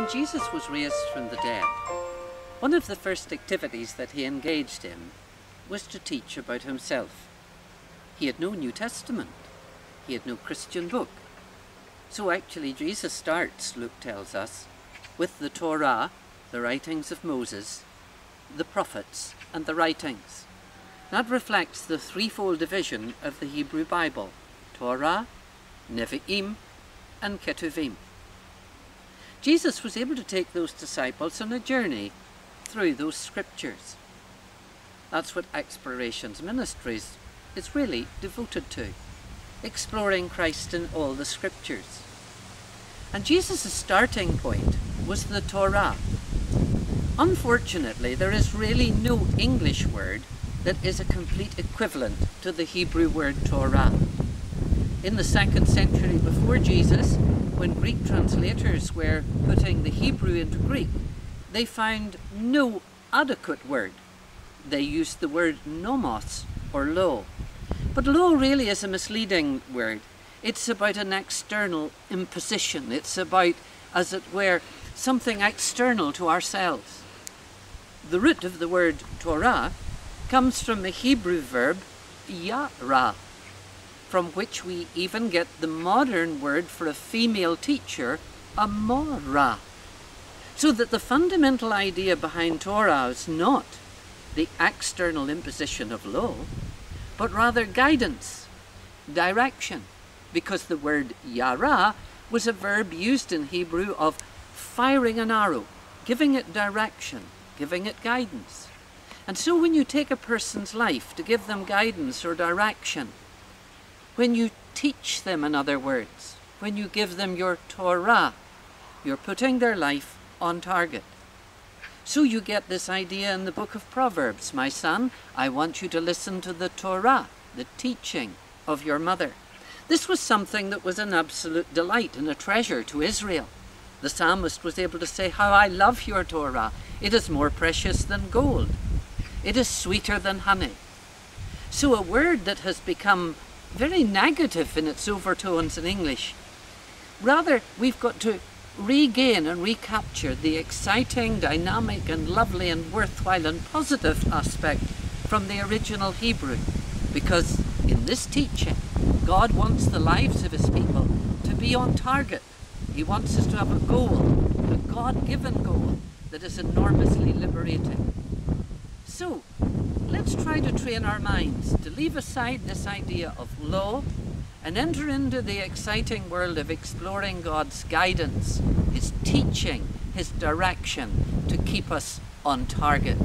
When Jesus was raised from the dead, one of the first activities that he engaged in was to teach about himself. He had no New Testament, he had no Christian book. So actually, Jesus starts, Luke tells us, with the Torah, the writings of Moses, the prophets, and the writings. That reflects the threefold division of the Hebrew Bible Torah, Nevi'im, and Ketuvim. Jesus was able to take those disciples on a journey through those scriptures. That's what Xplorations Ministries is really devoted to, exploring Christ in all the scriptures. And Jesus' starting point was the Torah. Unfortunately, there is really no English word that is a complete equivalent to the Hebrew word Torah. In the second century before Jesus, when Greek translators were putting the Hebrew into Greek, they found no adequate word. They used the word nomos, or law. But law really is a misleading word. It's about an external imposition. It's about, as it were, something external to ourselves. The root of the word Torah comes from the Hebrew verb yara, from which we even get the modern word for a female teacher, a morah. So that the fundamental idea behind Torah is not the external imposition of law, but rather guidance, direction, because the word yara was a verb used in Hebrew of firing an arrow, giving it direction, giving it guidance. And so when you take a person's life to give them guidance or direction, when you teach them, in other words, when you give them your Torah, you're putting their life on target. So you get this idea in the book of Proverbs, my son, I want you to listen to the Torah, the teaching of your mother. This was something that was an absolute delight and a treasure to Israel. The psalmist was able to say, How I love your Torah. It is more precious than gold. It is sweeter than honey. So a word that has become very negative in its overtones in English. Rather, we've got to regain and recapture the exciting, dynamic and lovely and worthwhile and positive aspect from the original Hebrew. Because in this teaching, God wants the lives of his people to be on target. He wants us to have a goal, a God-given goal that is enormously liberating. Let's try to train our minds to leave aside this idea of law and enter into the exciting world of exploring God's guidance, His teaching, His direction to keep us on target.